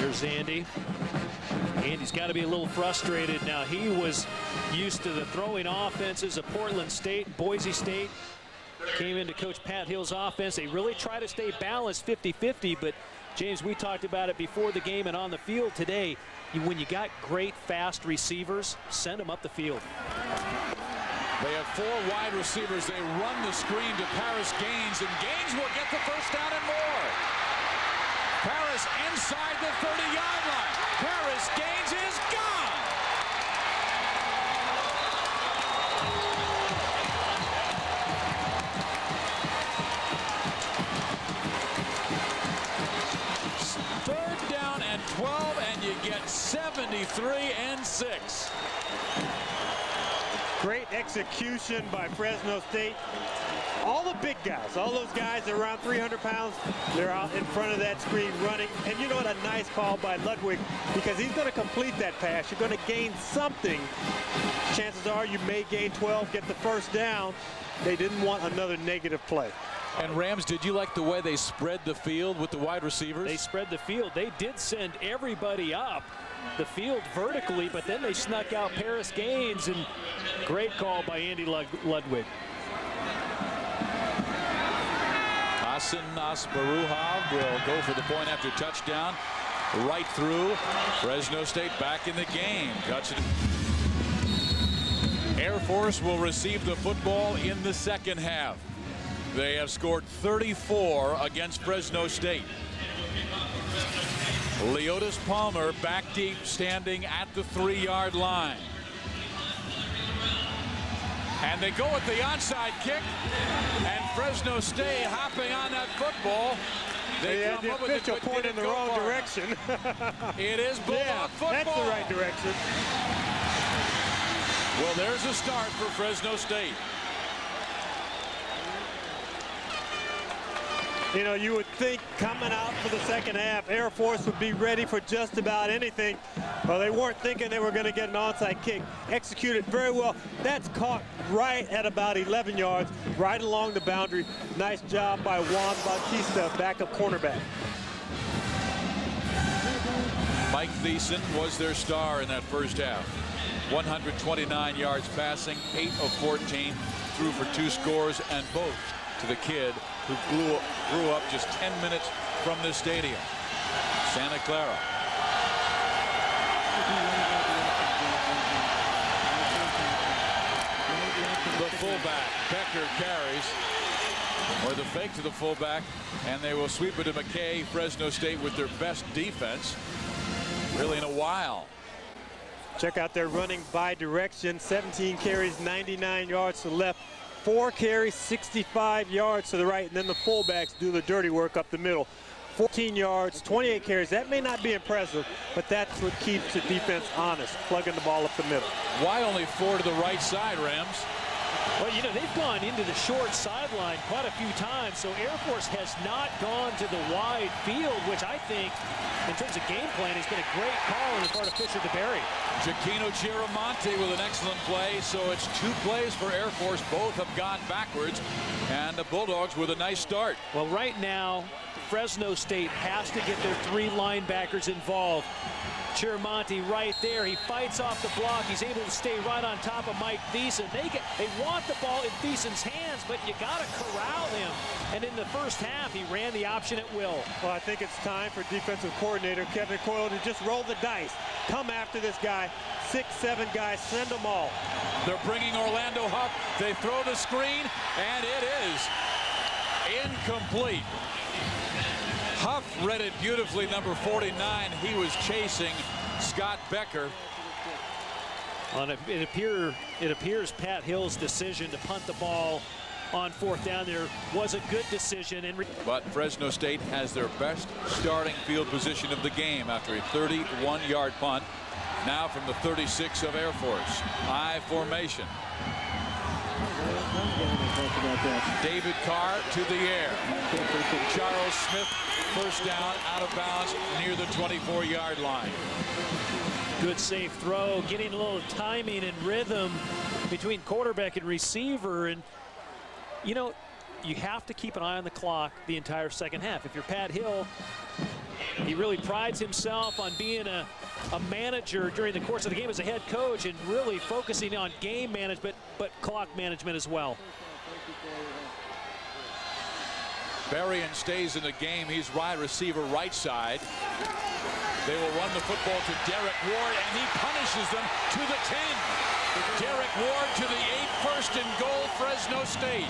Here's Andy. Andy's got to be a little frustrated now. He was used to the throwing offenses of Portland State, Boise State. Came into Coach Pat Hill's offense. They really try to stay balanced 50-50, but James, we talked about it before the game and on the field today. When you got great, fast receivers, send them up the field. They have four wide receivers. They run the screen to Paris Gaines, and Gaines will get the first down and more. Inside the 30-yard line. Paris Gaines is gone. Third down and 12, and you get 73 and 6. Great execution by Fresno State. All the big guys, all those guys around 300 pounds, they're out in front of that screen running. And you know what? A nice call by Ludwig because he's going to complete that pass. You're going to gain something. Chances are you may gain 12, get the first down. They didn't want another negative play. And Rams, did you like the way they spread the field with the wide receivers? They spread the field. They did send everybody up the field vertically, but then they snuck out Paris Gaines, and great call by Andy Ludwig. Asen Asparuhov will go for the point after touchdown. Right through. Fresno State back in the game. Cuts it. Air Force will receive the football in the second half. They have scored 34 against Fresno State. Leotis Palmer back deep standing at the three-yard line. And they go with the onside kick. And Fresno State hopping on that football. They yeah, come the up with the point in the wrong direction. it is Bulldog yeah, football. That's the right direction. Well, there's a start for Fresno State. You know, you would think coming out for the second half, Air Force would be ready for just about anything. Well, they weren't thinking they were going to get an onside kick. Executed very well. That's caught right at about 11 yards, right along the boundary. Nice job by Juan Bautista, backup cornerback. Mike Thiessen was their star in that first half. 129 yards passing, 8 of 14, threw for two scores, and both to the kid who grew, grew up just 10 minutes from this stadium. Santa Clara. The fullback, Becker carries, or the fake to the fullback, and they will sweep it to McKay, Fresno State with their best defense, really in a while. Check out their running by direction, 17 carries, 99 yards to left, Four carries, 65 yards to the right, and then the fullbacks do the dirty work up the middle. 14 yards, 28 carries. That may not be impressive, but that's what keeps the defense honest, plugging the ball up the middle. Why only four to the right side, Rams? Well, you know, they've gone into the short sideline quite a few times, so Air Force has not gone to the wide field, which I think, in terms of game plan, has been a great call on the part of Fisher to DeBerry. Giacchino Chiaramonte with an excellent play, so it's two plays for Air Force. Both have gone backwards, and the Bulldogs with a nice start. Well, right now, Fresno State has to get their three linebackers involved. Chiaramonte right there. He fights off the block. He's able to stay right on top of Mike Thiessen. They get, they want the ball in Thiessen's hands, but you got to corral him. And in the first half, he ran the option at will. Well, I think it's time for defensive coordinator Kevin Coyle to just roll the dice. Come after this guy. Six, seven guys, send them all. They're bringing Orlando Huff. They throw the screen, and it is incomplete. Read it beautifully, number 49. He was chasing Scott Becker. On it, appear, it appears Pat Hill's decision to punt the ball on fourth down there was a good decision. but Fresno State has their best starting field position of the game after a 31-yard punt. Now from the 36 of Air Force. High formation. David Carr to the air. Charles Smith first down out of bounds near the 24-yard line. Good safe throw, getting a little timing and rhythm between quarterback and receiver. And, you know, you have to keep an eye on the clock the entire second half. If you're Pat Hill, He really prides himself on being a, a manager during the course of the game as a head coach and really focusing on game management, but clock management as well. Berrian stays in the game. He's wide receiver right side. They will run the football to Derek Ward, and he punishes them to the 10. Derek Ward to the 8, first and goal, Fresno State.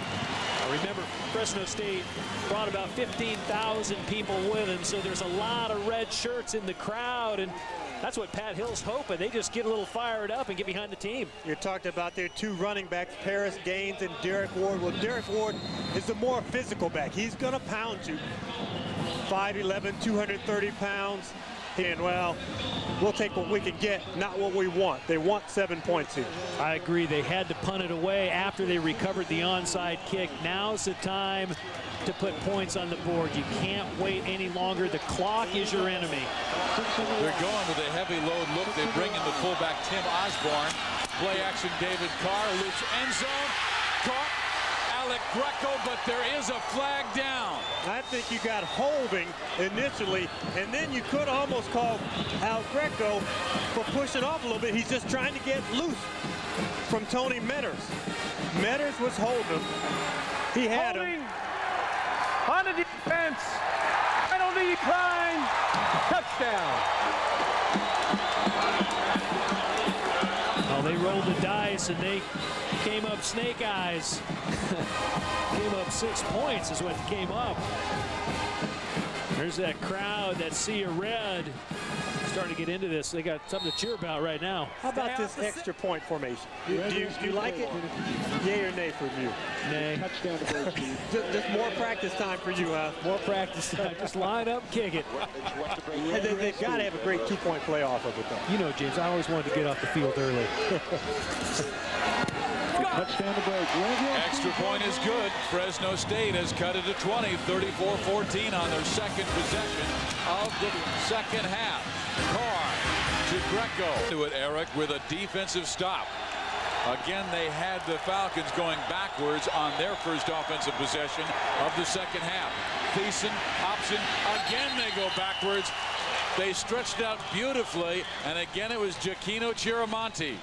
Remember, Fresno State brought about 15,000 people with him, so there's a lot of red shirts in the crowd, and that's what Pat Hill's hoping. They just get a little fired up and get behind the team. You talked about their two running backs, Paris Gaines and Derek Ward. Well, Derek Ward is the more physical back. He's going to pound you. 5'11", 230 pounds. And, well, we'll take what we can get, not what we want. They want seven points here. I agree. They had to punt it away after they recovered the onside kick. Now's the time to put points on the board. You can't wait any longer. The clock is your enemy. They're going with a heavy load look. They bring in the fullback, Tim Osborne. Play action, David Carr, loops end zone. Caught Alec Greco, but there is a flag down. I think you got holding initially, and then you could almost call Al Greco for pushing off a little bit. He's just trying to get loose from Tony Metters. Metters was holding him. He had holding. him. On the defense. Penalty decline. Touchdown. Rolled the dice and they came up snake eyes. came up six points is what came up. There's that crowd, that sea of red. Starting to get into this. They got something to cheer about right now. How about this extra point formation? Do, do you, do you like it? Yay or nay from you? Nay. Touchdown to Brady. Just, just more practice time for you, huh? More practice time. Just line up, kick it. And they, they've got to have a great two-point play off of it, though. You know, James, I always wanted to get off the field early. Touchdown to Brady. Extra point is good. Fresno State has cut it to 20, 34-14 on their second possession of the second half. Carr to Greco. To it, Eric, with a defensive stop. Again, they had the Falcons going backwards on their first offensive possession of the second half. Thiessen, option, again they go backwards. They stretched out beautifully, and again it was Giacchino Chiaramonte.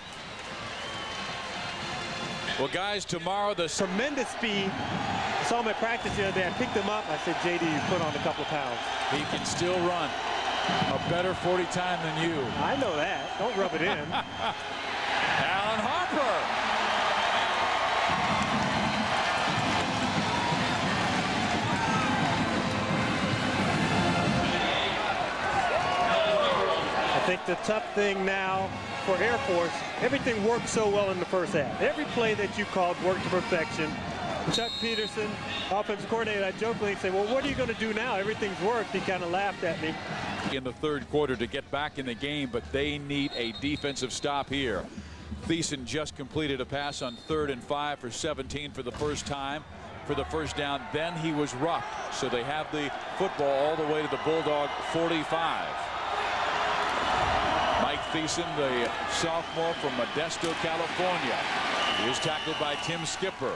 Well, guys, tomorrow the Tremendous speed. I saw him at practice the other day. I picked him up. I said, JD, you put on a couple of pounds. he can still run a better 40 time than you. I know that. Don't rub it in. Alan Harper. I think the tough thing now for Air Force, everything worked so well in the first half. Every play that you called worked to perfection. Chuck Peterson, offensive coordinator, I jokingly say, well, what are you going to do now? Everything's worked. He kind of laughed at me. in the third quarter to get back in the game, but they need a defensive stop here. Thiessen just completed a pass on third and five for 17 for the first time for the first down. Then he was roughed. So they have the football all the way to the Bulldog 45. Mike Thiessen, the sophomore from Modesto, California. He was tackled by Tim Skipper,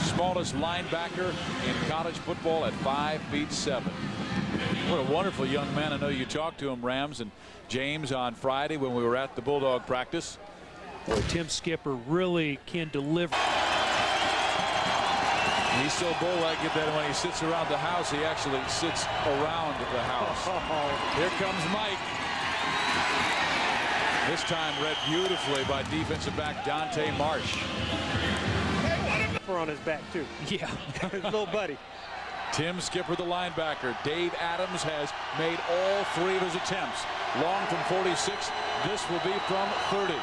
smallest linebacker in college football at five feet seven. What a wonderful young man. I know you talked to him, Rams and James, on Friday when we were at the Bulldog practice. Boy, Tim Skipper really can deliver. He's so bull-legged that when he sits around the house, he actually sits around the house. Here comes Mike. This time read beautifully by defensive back Dante Marsh. On his back, too. Yeah. His little buddy. Tim Skipper, the linebacker. Dave Adams has made all three of his attempts. Long from 46. This will be from 30.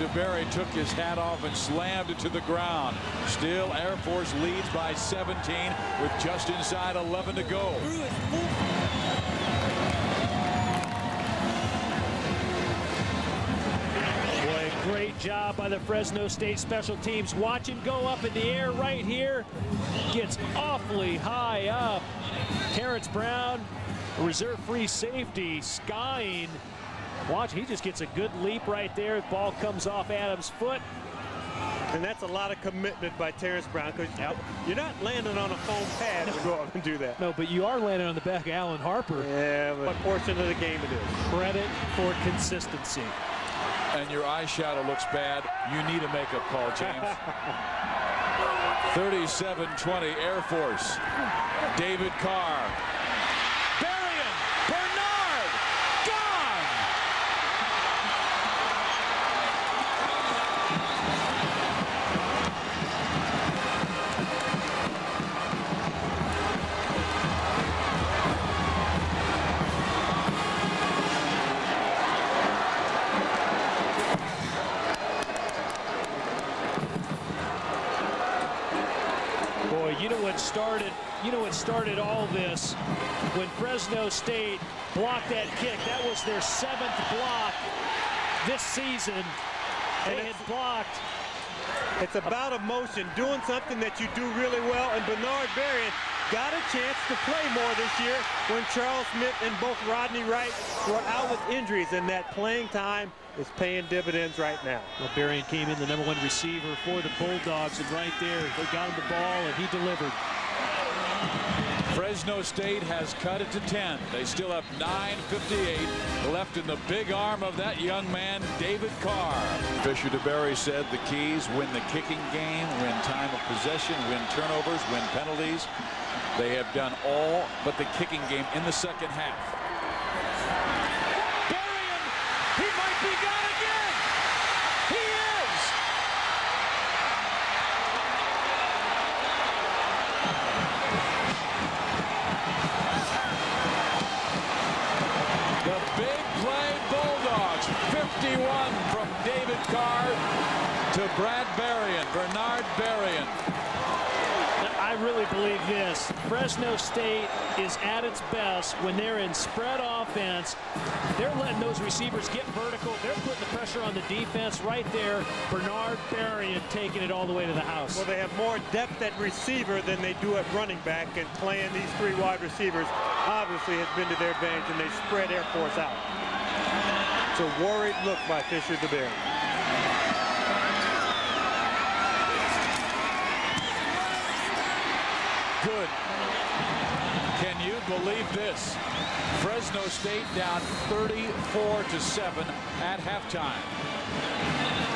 DeBerry took his hat off and slammed it to the ground. Still, Air Force leads by 17 with just inside 11 to go. Boy, great job by the Fresno State special teams. Watch him go up in the air right here. Gets awfully high up. Terrence Brown, reserve free safety, skying Watch, he just gets a good leap right there. Ball comes off Adams' foot. And that's a lot of commitment by Terrence Brown because Yep. you're not landing on a foam pad to go up and do that. No, but you are landing on the back of Alan Harper. Yeah, but what portion of the game it is. Credit for consistency. And your eye shadow looks bad. You need a makeup call, James. 37-20 Air Force. David Carr. When Fresno State blocked that kick. That was their seventh block this season. They And had it's- blocked It's about emotion, doing something that you do really well. And Bernard Berrian got a chance to play more this year when Charles Smith and both Rodney Wright were out with injuries. And that playing time is paying dividends right now. Well, Berrian came in the number one receiver for the Bulldogs, and right there, they got him the ball, and he delivered. Fresno State has cut it to 10. They still have 9.58 left in the big arm of that young man, David Carr. Fisher DeBerry said the keys win the kicking game, win time of possession, win turnovers, win penalties. They have done all but the kicking game in the second half. He might be gone again. He is. The big play Bulldogs. 51 from David Carr to Brad Berrian, Bernard Berrian. I really believe this. Fresno State is at its best when they're in spread offense. They're letting those receivers get vertical. They're putting the pressure on the defense right there. Bernard Berrian taking it all the way to the house. Well, they have more depth at receiver than they do at running back, and playing these three wide receivers obviously has been to their advantage, and they spread Air Force out. A worried look by Fisher DeBerry. Good. Can you believe this? Fresno State down 34 to 7 at halftime.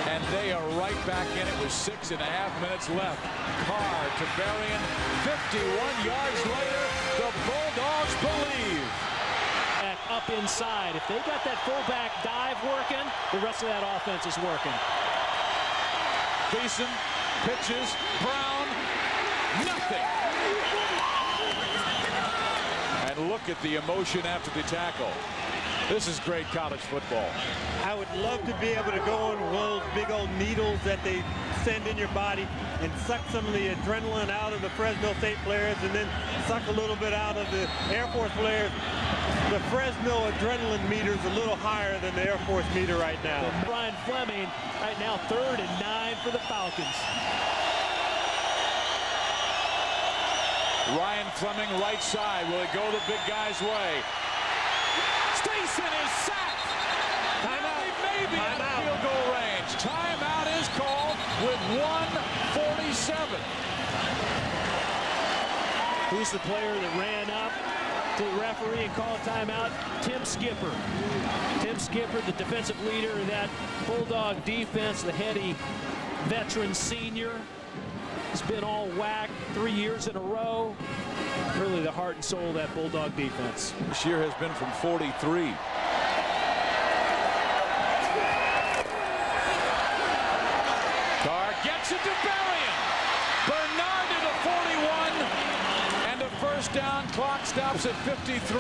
And they are right back in it with six and a half minutes left. Carr to Berrian. 51 yards later, the Bulldogs believe. Back up inside. If they got that fullback dive working, the rest of that offense is working. Beeson pitches. Brown. Nothing. And look at the emotion after the tackle. This is great college football. I would love to be able to go in one of those big old needles that they send in your body and suck some of the adrenaline out of the Fresno State players and then suck a little bit out of the Air Force players. The Fresno adrenaline meter is a little higher than the Air Force meter right now. Brian Fleming right now third and nine for the Falcons. Ryan Fleming right side. Will it go the big guy's way? Stason is sacked. Timeout. He may be out of Timeout. field goal range. Timeout is called with 147. Who's the player that ran up to the referee and called timeout? Tim Skipper. Tim Skipper, the defensive leader of that Bulldog defense, the heady veteran senior. He's been all WAC three years in a row. Really the heart and soul of that Bulldog defense. This year has been from 43. Carr gets it to Berrian. Bernard to the 41. And a first down. Clock stops at 53.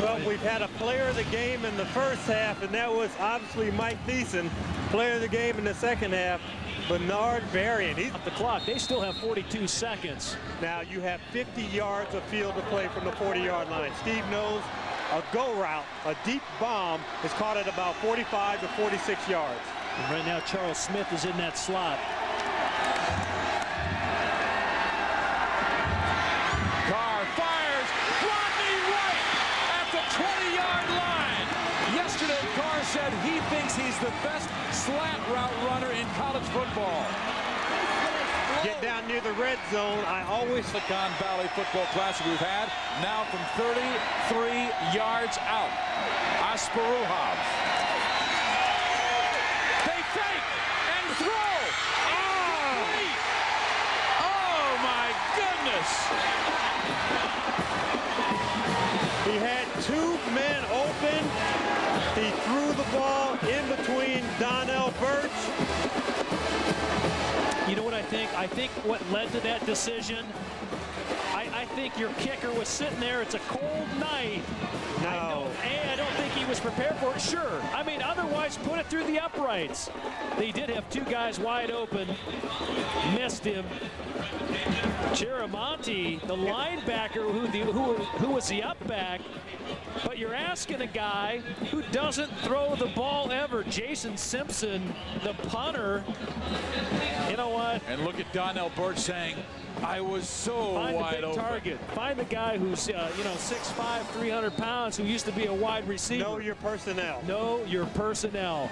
Well, we've had a player of the game in the first half, and that was obviously Mike Thiessen. Player of the game in the second half, Bernard Berrian. He's Up the clock. They still have 42 seconds. Now you have 50 yards of field to play from the 40-yard line. Steve knows a go route, a deep bomb is caught at about 45 to 46 yards. And right now, Charles Smith is in that slot. The best slant route runner in college football. Get down near the red zone. I always Silicon Valley Football Classic we've had. Now from 33 yards out. Asparuhov. Think? I think what led to that decision, I, I think your kicker was sitting there. It's a cold night. I No. don't, A, I don't think he was prepared for it. Sure. I mean, otherwise, put it through the uprights. They did have two guys wide open. Missed him. Chiaramonte, the linebacker who, the, who, who was the up back, but you're asking a guy who doesn't throw the ball ever. Jason Simpson, the punter. You know what? And look at Donnell Birch saying, I was so Find wide open. target. Find the guy who's, uh, you know, 6'5", 300 pounds, who used to be a wide receiver. Know your personnel. Know your personnel.